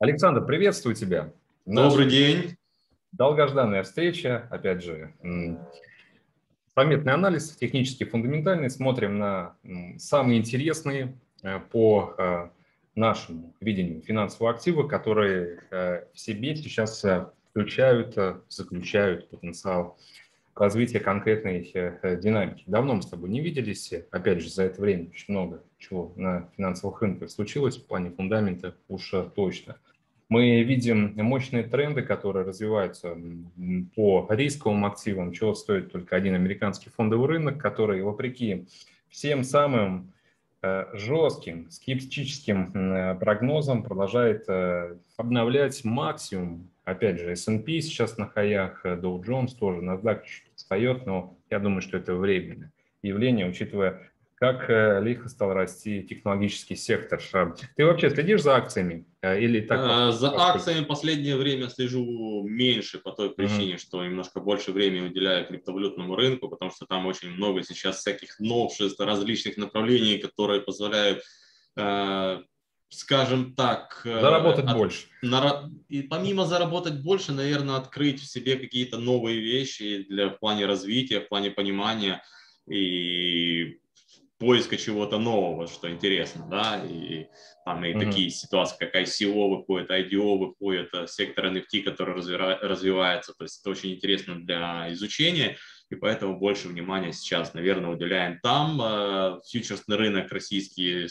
Александр, приветствую тебя. Добрый Наша день. Долгожданная встреча, опять же, пометный анализ, технически фундаментальный. Смотрим на самые интересные э, по э, нашему видению финансового актива, которые э, в себе сейчас включают, заключают потенциал развития конкретной динамики. Давно мы с тобой не виделись. Опять же, за это время очень много чего на финансовых рынках случилось в плане фундамента уж точно. Мы видим мощные тренды, которые развиваются по рисковым активам, чего стоит только один американский фондовый рынок, который, вопреки всем самым э, жестким, скептическим э, прогнозам продолжает э, обновлять максимум. Опять же, S&P сейчас на хаях, Dow Jones тоже, NASDAQ чуть встает, но я думаю, что это временное явление, учитывая как э, лихо стал расти технологический сектор. Ты вообще следишь за акциями? Э, или так, а, за акциями в последнее время слежу меньше по той причине, mm-hmm. что немножко больше времени уделяю криптовалютному рынку, потому что там очень много сейчас всяких новшеств, различных направлений, которые позволяют скажем так... Заработать от, больше. На, и помимо заработать больше, наверное, открыть в себе какие-то новые вещи для, в плане развития, в плане понимания. И поиска чего-то нового, что интересно, да, и там и mm-hmm. такие ситуации, как ICO выходит, IDO выходит, э, сектор NFT, который развивается, то есть это очень интересно для изучения, и поэтому больше внимания сейчас, наверное, уделяем там. Э, фьючерсный рынок российский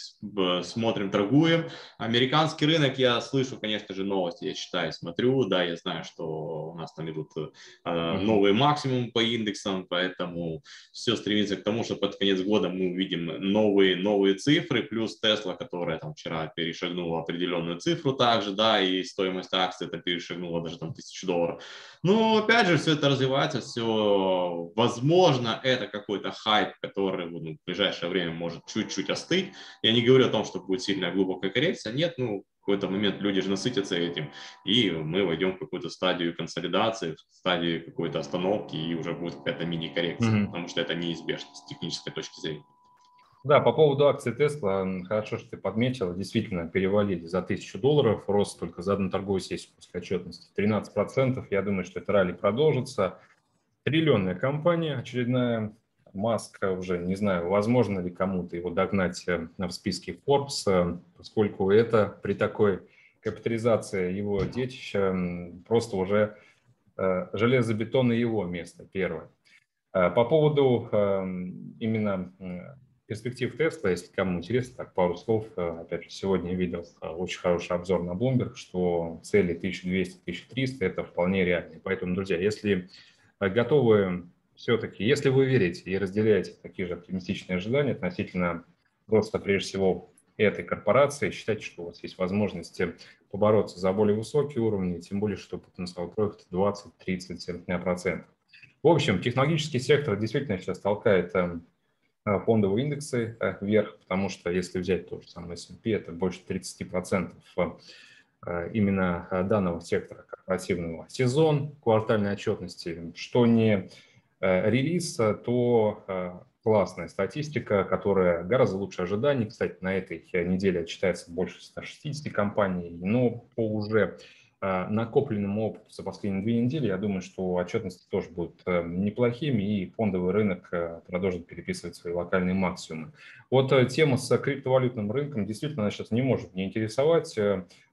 смотрим, торгуем. Американский рынок, я слышу, конечно же, новости, я читаю, смотрю, да, я знаю, что у нас там идут э, новые максимумы по индексам, поэтому все стремится к тому, что под конец года мы увидим новые, новые цифры, плюс Тесла, которая там вчера перешагнула определенную цифру также, да, и стоимость акции это перешагнула даже там тысячу долларов. Ну, опять же, все это развивается, все Возможно, это какой-то хайп, который ну, в ближайшее время может чуть-чуть остыть. Я не говорю о том, что будет сильная глубокая коррекция. Нет, ну, в какой-то момент люди же насытятся этим, и мы войдем в какую-то стадию консолидации, в стадию какой-то остановки, и уже будет какая-то мини-коррекция, mm-hmm. потому что это неизбежно с технической точки зрения. Да, по поводу акций Тесла, хорошо, что ты подметил, действительно перевалили за тысячу долларов, рост только за одну торговую сессию после отчетности 13%. Я думаю, что это ралли продолжится. Триллионная компания очередная. Маск уже, не знаю, возможно ли кому-то его догнать э, в списке Forbes, э, поскольку это при такой капитализации его детища просто уже э, железобетонное его место, первое. По поводу именно перспектив Тесла, если кому интересно, так пару слов. Опять же, сегодня видел очень хороший обзор на Bloomberg, что цели 1200-1300 это вполне реальные. Поэтому, друзья, если готовы все-таки, если вы верите и разделяете такие же оптимистичные ожидания относительно роста, прежде всего, этой корпорации, считайте, что у вас есть возможности побороться за более высокие уровни, тем более, что потенциал проекта 20-30%. В общем, технологический сектор действительно сейчас толкает эм, э, фондовые индексы э, вверх, потому что если взять то же самое S&P, это больше 30% Э, именно э, данного сектора корпоративного. Сезон квартальной отчетности, что не э, релиз, то классная статистика, которая гораздо лучше ожиданий. Кстати, на этой неделе отчитается больше 160 компаний, но по уже накопленному опыту за последние две недели, я думаю, что отчетности тоже будут неплохими, и фондовый рынок продолжит переписывать свои локальные максимумы. Вот тема с криптовалютным рынком действительно она сейчас не может не интересовать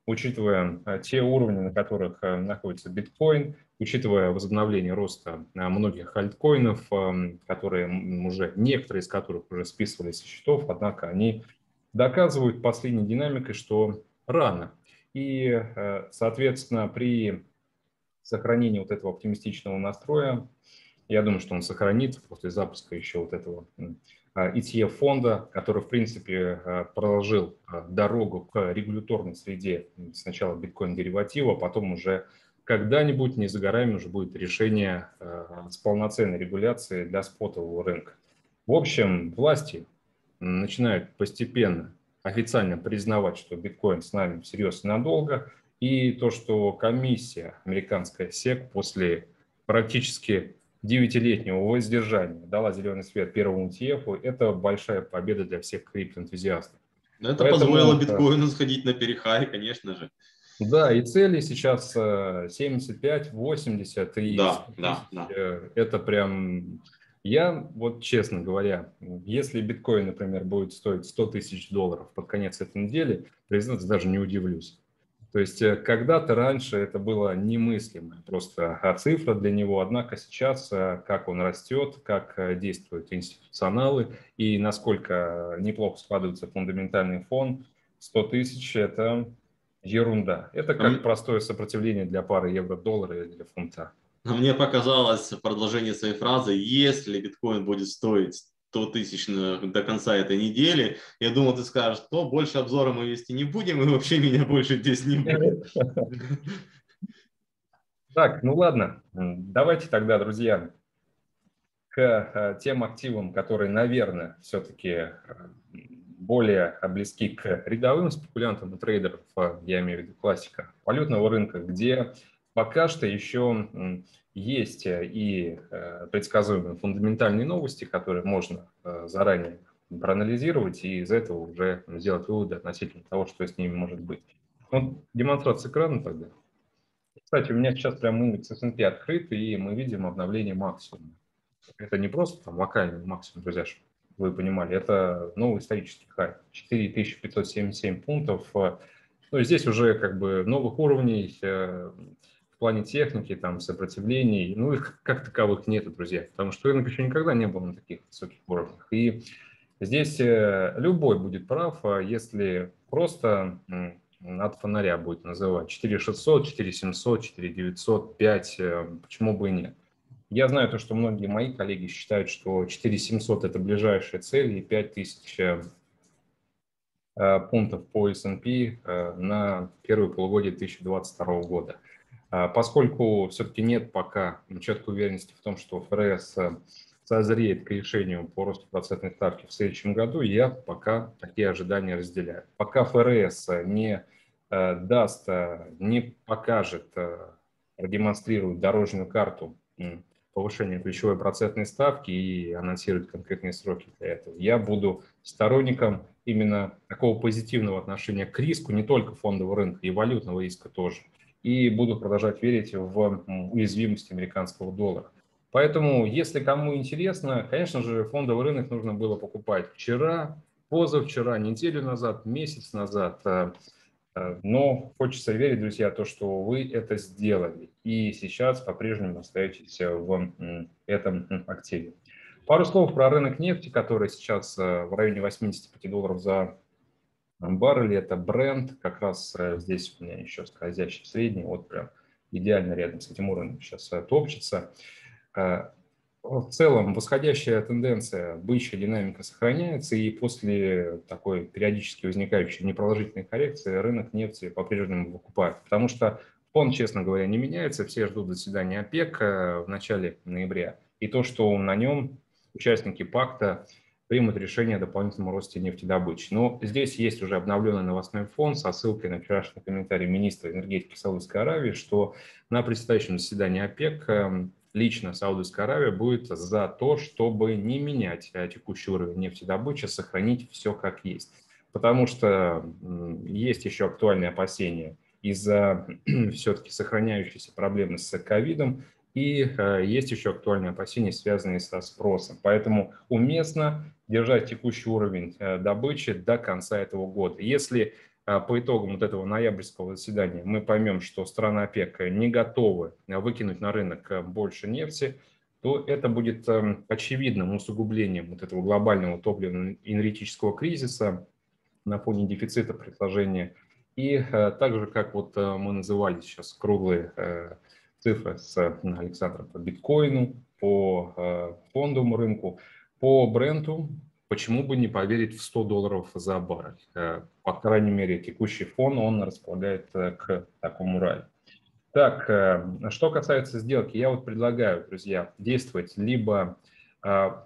учитывая э, те уровни, на которых э, находится биткоин, учитывая возобновление роста э, многих альткоинов, эм, которые уже, некоторые из которых уже списывались со счетов, однако они доказывают последней динамикой, что рано. И, соответственно, при сохранении вот этого оптимистичного настроя, я думаю, что он сохранит после запуска еще вот этого ETF-фонда, который, в принципе, э, проложил э, дорогу к регуляторной среде сначала биткоин-дериватива, потом уже когда-нибудь, не за горами, уже будет решение э, с полноценной регуляцией для спотового рынка. В общем, власти начинают постепенно официально признавать, что биткоин с нами всерьез и надолго, и то, что комиссия американская СЕК после практически девятилетнего воздержания дала зеленый свет первому ETF, это большая победа для всех криптоэнтузиастов. Это Поэтому, позволило биткоину сходить на перехай, конечно же. Да, и цели сейчас 75, 80. И да, да, да. Это прям... Я, вот честно говоря, если биткоин, например, будет стоить 100 тысяч долларов под конец этой недели, признаться, даже не удивлюсь. То есть э, когда-то раньше это было немыслимо, просто цифра для него, однако сейчас э, как он растет, как э, действуют институционалы и насколько неплохо складывается фундаментальный фон, 100 тысяч – это ерунда. Это как простое сопротивление для пары евро-доллара или для фунта. А мне показалось в продолжении своей фразы, если биткоин будет стоить 100 тысяч до конца этой недели, я думал, ты скажешь, то больше обзора мы вести не будем, и вообще меня больше здесь не будет. Так, ну ладно, давайте тогда, друзья, к э, тем активам, которые, наверное, все-таки э, более близки к рядовым спекулянтам и трейдерам, э, я имею в виду классика валютного рынка, где пока что еще есть э, и э, предсказуемые фундаментальные новости, которые можно э, заранее проанализировать и из этого уже сделать выводы относительно того, что с ними может быть. Вот демонстрация экрана тогда. Кстати, у меня сейчас прям индекс S&P открыт, и мы видим обновление максимума. Это не просто там локальный максимум, друзья, чтобы вы понимали, это новый исторический хай. 4577 пунктов. Ну, здесь уже как бы новых уровней плане техники, там, сопротивлений, ну, их как таковых нет, друзья, потому что рынок еще никогда не был на таких высоких уровнях. И здесь э, любой будет прав, а если просто от фонаря будет называть 4600, 4700, 4900, 5, почему бы и нет. Я знаю то, что многие мои коллеги считают, что 4700 это ближайшая цель и 5000 э, э, пунктов по S&P на первое полугодие 2022 года. А, поскольку все-таки нет пока четкой уверенности в том, что ФРС э, созреет к решению по росту процентной ставки в следующем году, я пока такие ожидания разделяю. Пока ФРС не э, даст, э, не покажет, продемонстрирует дорожную карту повышения ключевой процентной ставки и анонсирует конкретные сроки для этого, я буду сторонником именно такого позитивного отношения к риску, не только фондового рынка, и валютного риска тоже – и буду продолжать верить в уязвимость американского доллара. Поэтому, если кому интересно, конечно же, фондовый рынок нужно было покупать вчера, позавчера, неделю назад, месяц назад. Э, э, но хочется верить, друзья, то, что вы это сделали. И сейчас по-прежнему остаетесь в этом активе. Пару слов про рынок нефти, который сейчас э, в районе 85 долларов за баррели, это бренд, как раз э, здесь у меня еще скользящий средний, вот прям идеально рядом с этим уровнем сейчас э, топчется. Э, в целом восходящая тенденция, бычья динамика сохраняется, и после такой периодически возникающей непродолжительной коррекции рынок нефти по-прежнему выкупает, потому что фон, честно говоря, не меняется, все ждут заседания ОПЕК в начале ноября, и то, что на нем участники пакта примут решение о дополнительном росте нефтедобычи. Но здесь есть уже обновленный новостной фон со ссылкой на вчерашний комментарий министра энергетики Саудовской Аравии, что на предстоящем заседании ОПЕК эм, лично Саудовская Аравия будет за то, чтобы не менять э, текущий уровень нефтедобычи, сохранить все как есть. Потому что есть еще актуальные опасения из-за все-таки сохраняющейся проблемы с ковидом, и э, есть еще актуальные опасения, связанные со спросом. Поэтому уместно держать текущий уровень э, добычи до конца этого года. Если э, по итогам вот этого ноябрьского заседания мы поймем, что страны ОПЕК не готовы выкинуть на рынок больше нефти, то это будет очевидным усугублением вот этого глобального топливно-энергетического кризиса на фоне дефицита предложения. И так же, как вот мы называли сейчас круглые цифры с Александром по биткоину, по э, фондовому рынку, по бренду, почему бы не поверить в 100 долларов за баррель. Э, по крайней мере, текущий фон, он располагает э, к такому ралли. Так, что касается сделки, я вот предлагаю, друзья, действовать либо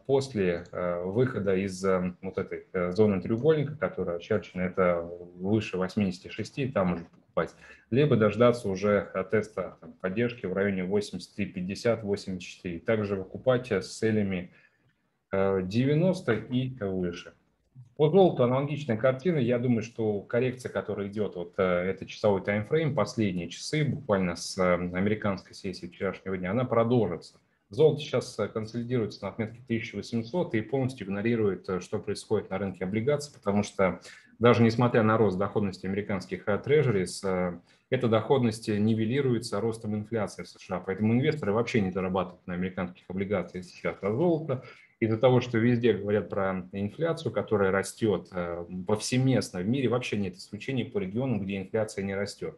после выхода из вот этой зоны треугольника, которая очерчена, это выше 86, там уже покупать, либо дождаться уже теста там, поддержки в районе 83-50-84. Также выкупать с целями 90 э, и выше. По золоту аналогичная картина. Я думаю, что коррекция, которая идет, вот э, это часовой таймфрейм, последние часы, буквально с э, американской сессии вчерашнего дня, она продолжится. Золото сейчас э, консолидируется на отметке 1800 и полностью игнорирует, что происходит на рынке облигаций, потому что даже несмотря на рост доходности американских трежерис, эта доходность нивелируется ростом инфляции в США. Поэтому инвесторы вообще не зарабатывают на американских облигациях сейчас, а золото из-за того, что везде говорят про инфляцию, которая растет э, повсеместно, в мире вообще нет исключений по регионам, где инфляция не растет.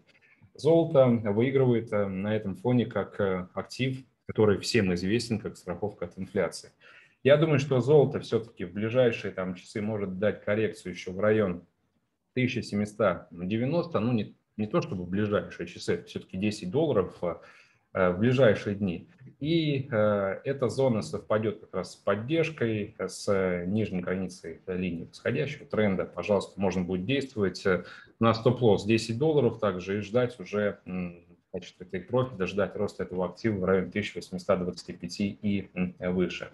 Золото выигрывает э, на этом фоне как э, актив, который всем известен как страховка от инфляции. Я думаю, что золото все-таки в ближайшие там, часы может дать коррекцию еще в район 1790, ну не, не то чтобы в ближайшие часы, все-таки 10 долларов в ближайшие дни. И э, эта зона совпадет как раз с поддержкой, с нижней границей линии восходящего тренда. Пожалуйста, можно будет действовать э, на стоп-лосс 10 долларов также и ждать уже качестве этой профита, ждать роста этого актива в районе 1825 и выше.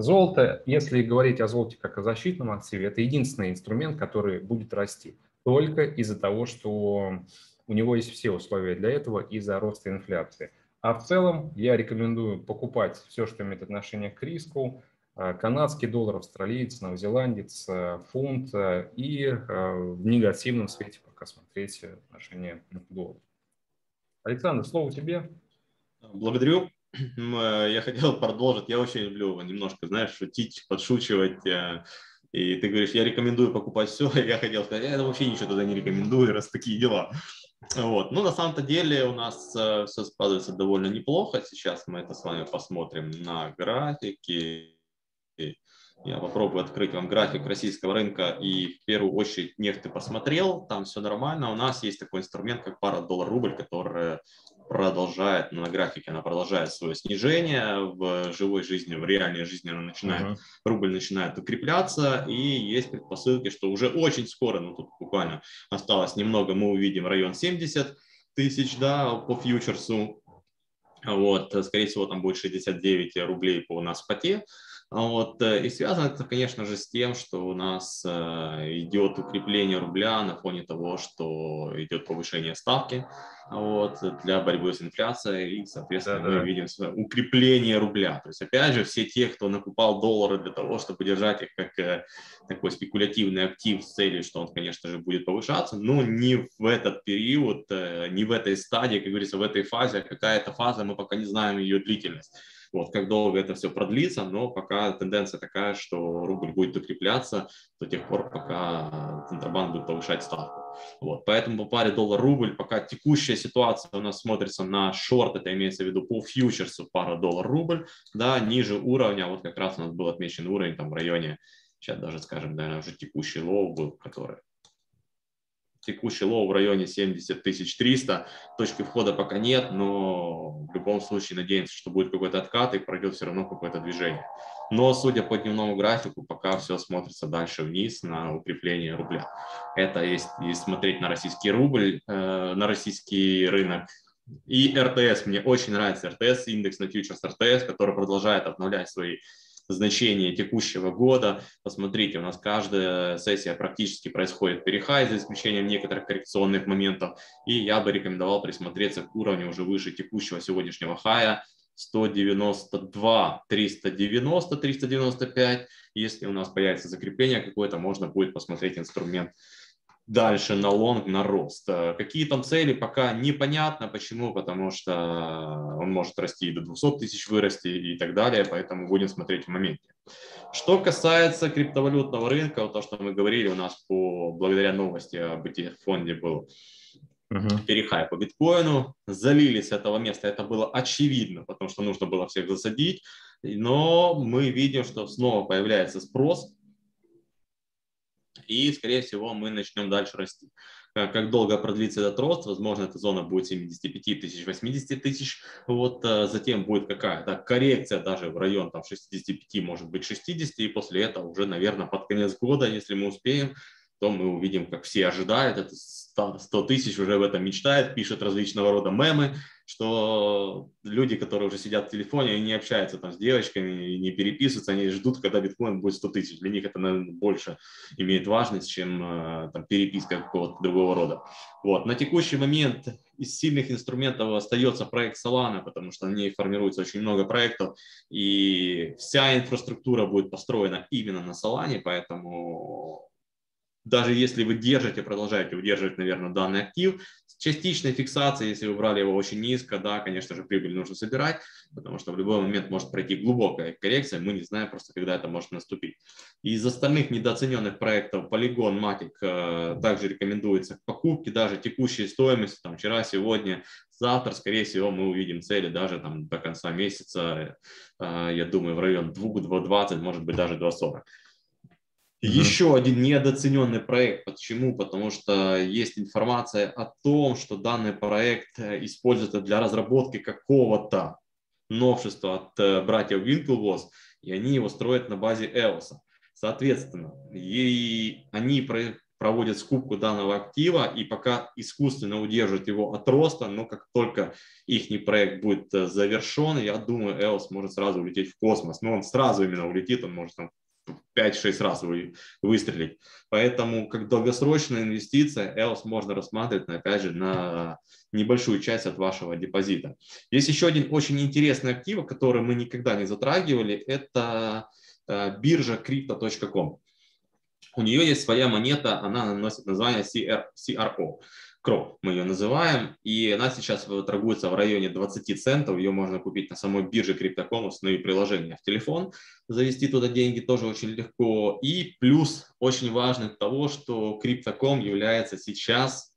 Золото, если говорить о золоте как о защитном активе, это единственный инструмент, который будет расти только из-за того, что у него есть все условия для этого из-за роста инфляции. А в целом я рекомендую покупать все, что имеет отношение к риску, э, канадский доллар, австралиец, новозеландец, э, фунт э, и в негативном свете пока смотреть отношение к доллару. Александр, слово тебе. Благодарю. Я хотел продолжить. Я очень люблю немножко, знаешь, шутить, подшучивать. И ты говоришь, я рекомендую покупать все. Я хотел сказать, я вообще ничего туда не рекомендую, раз такие дела. Вот. Ну, на самом-то деле у нас э, все складывается довольно неплохо. Сейчас мы это с вами посмотрим на графике. Я попробую открыть вам график российского рынка и в первую очередь нефть ты посмотрел, там все нормально. У нас есть такой инструмент, как пара доллар-рубль, который продолжает на графике, она продолжает свое снижение в живой жизни, в реальной жизни она начинает, uh-huh. рубль начинает укрепляться, и есть предпосылки, что уже очень скоро, ну тут буквально осталось немного, мы увидим район 70 тысяч, да, по фьючерсу, вот, скорее всего, там будет 69 рублей по нас поте, вот, э, и связано это, конечно же, с тем, что у нас э, идет укрепление рубля на фоне того, что идет повышение ставки вот, для борьбы с инфляцией, и, соответственно, да, мы видим укрепление рубля. То есть, опять же, все те, кто накупал доллары для того, чтобы держать их как э, такой спекулятивный актив с целью, что он, конечно же, будет повышаться, но не в этот период, не в этой стадии, как говорится, в этой фазе, а какая-то фаза, мы пока не знаем ее длительность. Вот, как долго это все продлится, но пока тенденция такая, что рубль будет укрепляться до тех пор, пока Центробанк будет повышать ставку. Вот, поэтому по паре доллар-рубль, пока текущая ситуация у нас смотрится на шорт, это имеется в виду по фьючерсу пара доллар-рубль, да, ниже уровня, вот как раз у нас был отмечен уровень там в районе, сейчас даже скажем, наверное, уже текущий low был, который текущий low в районе 70 300. Точки входа пока нет, но в любом случае надеемся, что будет какой-то откат и пройдет все равно какое-то движение. Но, судя по дневному графику, пока все смотрится дальше вниз на укрепление рубля. Это есть, есть смотреть на российский рубль, э, на российский рынок. И РТС, мне очень нравится РТС, индекс на фьючерс РТС, который продолжает обновлять свои значение текущего года. Посмотрите, у нас каждая сессия практически происходит перехай, за исключением некоторых коррекционных моментов. И я бы рекомендовал присмотреться к уровню уже выше текущего сегодняшнего хая, 192, 390, 395. Если у нас появится закрепление какое-то, можно будет посмотреть инструмент дальше на лонг, на рост. Э, какие там цели, пока непонятно. Почему? Потому что он может расти и до 200 тысяч вырасти и так далее, поэтому будем смотреть в моменте. Что касается криптовалютного рынка, то, что мы говорили, у нас по, благодаря новости об ETF-фонде был uh-huh. перехай по биткоину, залили с этого места, это было очевидно, потому что нужно было всех засадить, но мы видим, что снова появляется спрос, и, скорее всего, мы начнем дальше расти. Как долго продлится этот рост, возможно, эта зона будет 75 тысяч, 80 тысяч, вот, а затем будет какая-то коррекция даже в район там, 65, может быть 60, и после этого уже, наверное, под конец года, если мы успеем, то мы увидим, как все ожидают, это 100, 100 тысяч уже в этом мечтает, пишет различного рода мемы, что люди, которые уже сидят в телефоне, они не общаются там с девочками, не переписываются, они ждут, когда биткоин будет 100 тысяч. Для них это, наверное, больше имеет важность, чем э, там, переписка какого-то другого рода. Вот. На текущий момент из сильных инструментов остается проект Solana, потому что на ней формируется очень много проектов, и вся инфраструктура будет построена именно на Solana, поэтому даже если вы держите, продолжаете удерживать, наверное, данный актив, с частичной фиксацией, если вы брали его очень низко, да, конечно же, прибыль нужно собирать, потому что в любой момент может пройти глубокая коррекция, мы не знаем просто, когда это может наступить. Из остальных недооцененных проектов Polygon, Matic э, также рекомендуется к покупке, даже текущей стоимости, там, вчера, сегодня, завтра, скорее всего, мы увидим цели даже там до конца месяца, э, я думаю, в район 2-2.20, может быть, даже 2.40. Mm-hmm. Еще один недооцененный проект. Почему? Потому что есть информация о том, что данный проект э, используется для разработки какого-то новшества от э, братьев Winklevoss, и они его строят на базе EOS. Соответственно, и они проводят скупку данного актива и пока искусственно удерживают его от роста, но как только их проект будет э, завершен, я думаю, EOS может сразу улететь в космос. Но он сразу именно улетит, он может там 5-6 раз вы, выстрелить. Поэтому как долгосрочная инвестиция EOS можно рассматривать, опять же, на небольшую часть от вашего депозита. Есть еще один очень интересный актив, который мы никогда не затрагивали, это э, биржа crypto.com. У нее есть своя монета, она носит название CR, CRO. Кроп мы ее называем, и она сейчас торгуется в районе 20 центов, ее можно купить на самой бирже Crypto.com, установить приложение в телефон, завести туда деньги тоже очень легко, и плюс очень важный того, что Crypto.com является сейчас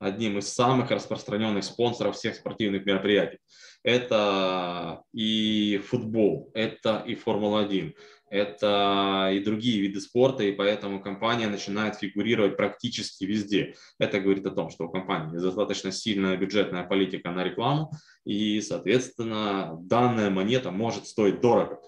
одним из самых распространенных спонсоров всех спортивных мероприятий. Это и футбол, это и Формула-1, это и другие виды спорта, и поэтому компания начинает фигурировать практически везде. Это говорит о том, что у компании достаточно сильная бюджетная политика на рекламу, и, соответственно, данная монета может стоить дорого.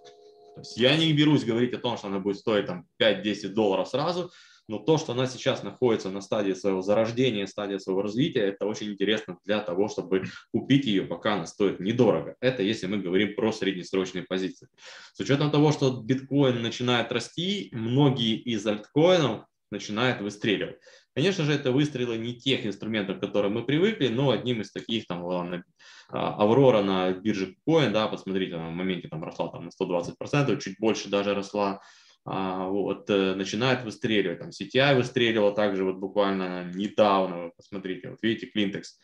То есть я не берусь говорить о том, что она будет стоить там 5-10 долларов сразу, но то, что она сейчас находится на стадии своего зарождения, стадии своего развития, это очень интересно для того, чтобы купить ее, пока она стоит недорого. Это если мы говорим про среднесрочные позиции. С учетом того, что биткоин начинает расти, многие из альткоинов начинают выстреливать. Конечно же, это выстрелы не тех инструментов, к которым мы привыкли, но одним из таких, там, ладно, Аврора на бирже Coin, да, посмотрите, на моменте там росла там, на 120%, чуть больше даже росла, вот, э, начинает выстреливать. Там CTI выстреливал также вот буквально недавно, посмотрите, вот видите, Клинтекс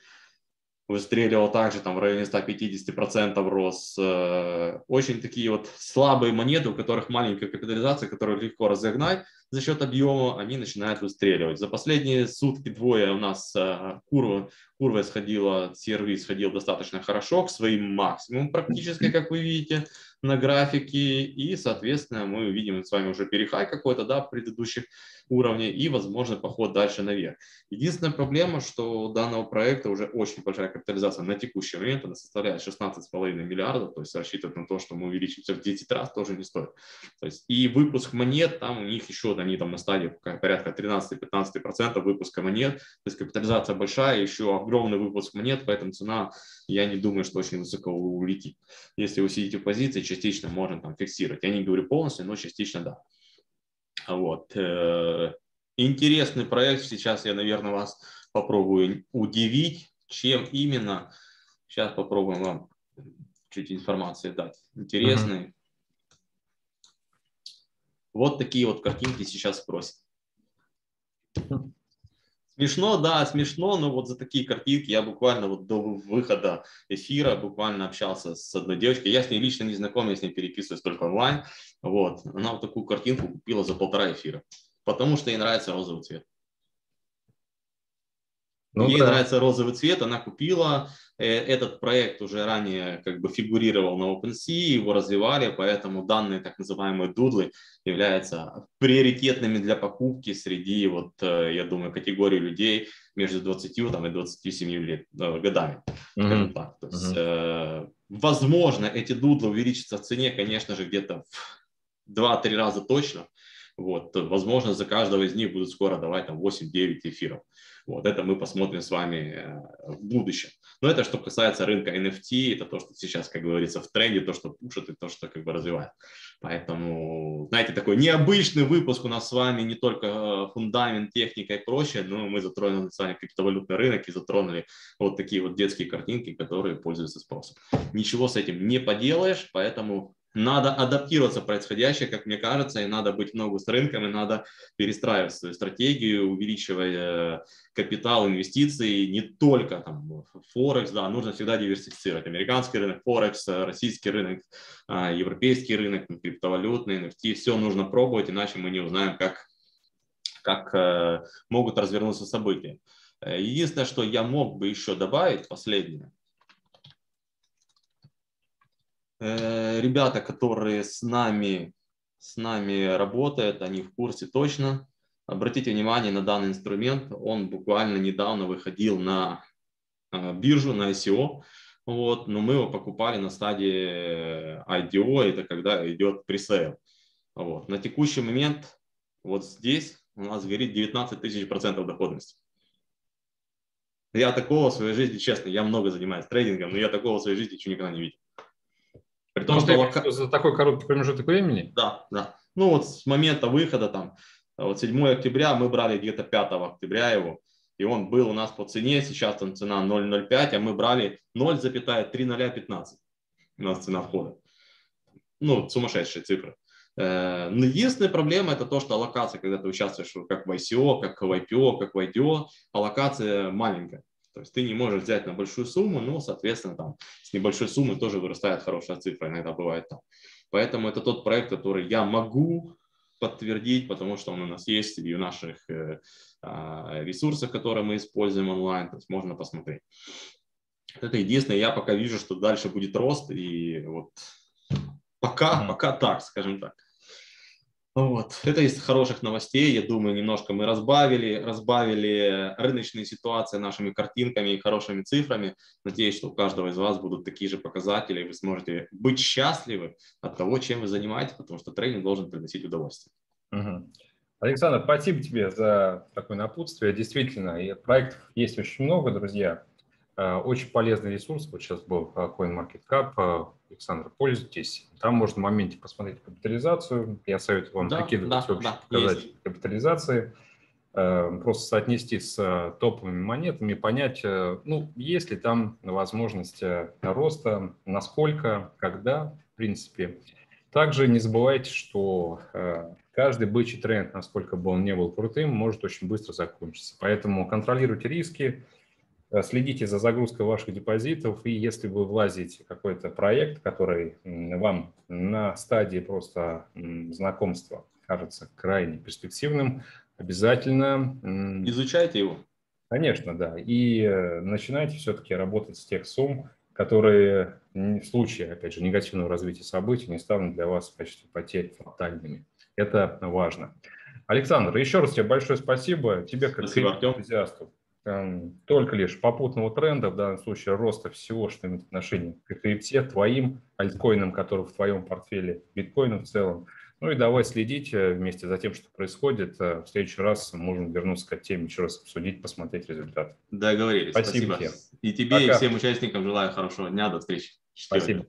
выстреливал также там в районе 150% рос. Э, очень такие вот слабые монеты, у которых маленькая капитализация, которую легко разогнать за счет объема, они начинают выстреливать. За последние сутки двое у нас э, курва, курва сходила, CRV сходил достаточно хорошо к своим максимумам практически, как вы видите на графике, и, соответственно, мы увидим с вами уже перехай какой-то, да, предыдущих уровней, и, возможно, поход дальше наверх. Единственная проблема, что у данного проекта уже очень большая капитализация на текущий момент, она составляет 16,5 миллиардов, то есть рассчитывать на то, что мы увеличимся в 10 раз, тоже не стоит. То есть и выпуск монет, там у них еще, они там на стадии порядка 13-15% выпуска монет, то есть капитализация большая, еще огромный выпуск монет, поэтому цена, я не думаю, что очень высоко улетит. Если вы сидите в позиции, частично можно там фиксировать. Я не говорю полностью, но частично да. Вот. Э, интересный проект. Сейчас я, наверное, вас попробую удивить, чем именно. Сейчас попробуем вам чуть информации дать. Интересный. Uh-huh. Вот такие вот картинки сейчас спросят. Смешно, да, смешно, но вот за такие картинки я буквально вот до выхода эфира буквально общался с одной девочкой. Я с ней лично не знаком, я с ней переписываюсь только онлайн. Вот. Она вот такую картинку купила за полтора эфира, потому что ей нравится розовый цвет. Ну, Ей да. нравится розовый цвет, она купила. Э, этот проект уже ранее как бы фигурировал на OpenSea, его развивали, поэтому данные так называемые дудлы являются приоритетными для покупки среди, вот, э, я думаю, категории людей между 20 там, и 27 лет, э, годами. Mm-hmm. Так. То есть, mm-hmm. э, возможно, эти дудлы увеличатся в цене, конечно же, где-то в 2-3 раза точно. Вот, возможно, за каждого из них будут скоро давать там 8-9 эфиров. Вот это мы посмотрим с вами э, в будущем. Но это что касается рынка NFT, это то, что сейчас, как говорится, в тренде, то, что пушит и то, что как бы развивает. Поэтому, знаете, такой необычный выпуск у нас с вами, не только э, фундамент, техника и прочее, но мы затронули с вами криптовалютный рынок и затронули вот такие вот детские картинки, которые пользуются спросом. Ничего с этим не поделаешь, поэтому надо адаптироваться происходящее, как мне кажется, и надо быть в ногу с рынком, и надо перестраивать свою стратегию, увеличивая капитал, инвестиции, не только там Форекс, да, нужно всегда диверсифицировать. Американский рынок, Форекс, российский рынок, а, европейский рынок, криптовалютный, NFT, все нужно пробовать, иначе мы не узнаем, как, как э, могут развернуться события. Единственное, что я мог бы еще добавить, последнее, Э, ребята, которые с нами, с нами работают, они в курсе точно. Обратите внимание на данный инструмент. Он буквально недавно выходил на э, биржу, на ICO. Вот, но мы его покупали на стадии IDO, это когда идет пресейл. Вот. На текущий момент вот здесь у нас горит 19 тысяч процентов доходности. Я такого в своей жизни, честно, я много занимаюсь трейдингом, но я такого в своей жизни еще никогда не видел. При том, что лока... за такой короткий промежуток времени? Да, да. Ну вот с момента выхода там, вот 7 октября мы брали где-то 5 октября его, и он был у нас по цене, сейчас там цена 0,05, а мы брали 0,3015 у нас цена входа. Ну, сумасшедшие цифры. Э, но единственная проблема это то, что аллокация, когда ты участвуешь как в ICO, как в IPO, как в IDO, аллокация маленькая. То есть ты не можешь взять на большую сумму, но, соответственно, там с небольшой суммы тоже вырастает хорошая цифра, иногда бывает так. Поэтому это тот проект, который я могу подтвердить, потому что он у нас есть и в наших э, э, ресурсах, которые мы используем онлайн, то есть можно посмотреть. Это единственное, я пока вижу, что дальше будет рост, и вот пока, пока так, скажем так. Вот. Это из хороших новостей. Я думаю, немножко мы разбавили, разбавили рыночные ситуации нашими картинками и хорошими цифрами. Надеюсь, что у каждого из вас будут такие же показатели, и вы сможете быть счастливы от того, чем вы занимаетесь, потому что тренинг должен приносить удовольствие. Угу. Александр, спасибо тебе за такое напутствие. Действительно, проектов есть очень много, друзья. Э, очень полезный ресурс. Вот сейчас был э, CoinMarketCap. Э, Александр, пользуйтесь. Там можно в моменте посмотреть капитализацию. Я советую вам да, прикидывать да, общие да, показатели есть. капитализации. Просто соотнести с топовыми монетами, понять, ну, есть ли там возможность роста, насколько, когда, в принципе. Также не забывайте, что каждый бычий тренд, насколько бы он не был крутым, может очень быстро закончиться. Поэтому контролируйте риски, следите за загрузкой ваших депозитов, и если вы влазите какой-то проект, который вам на стадии просто знакомства кажется крайне перспективным, обязательно... Изучайте его. Конечно, да. И э, начинайте все-таки работать с тех сумм, которые в случае, опять же, негативного развития событий не станут для вас в качестве потерь фатальными. Это важно. Александр, еще раз тебе большое спасибо. Тебе как спасибо, энтузиасту только лишь попутного тренда, в данном случае роста всего, что имеет отношение к крипте, твоим альткоинам, которые в твоем портфеле, биткоинам в целом. Ну и давай следить э, вместе за тем, что происходит. Э, в следующий раз можем вернуться к теме, еще раз обсудить, посмотреть результат. Договорились. Спасибо. Спасибо. И тебе, Пока. и всем участникам желаю хорошего дня. До встречи. Спасибо.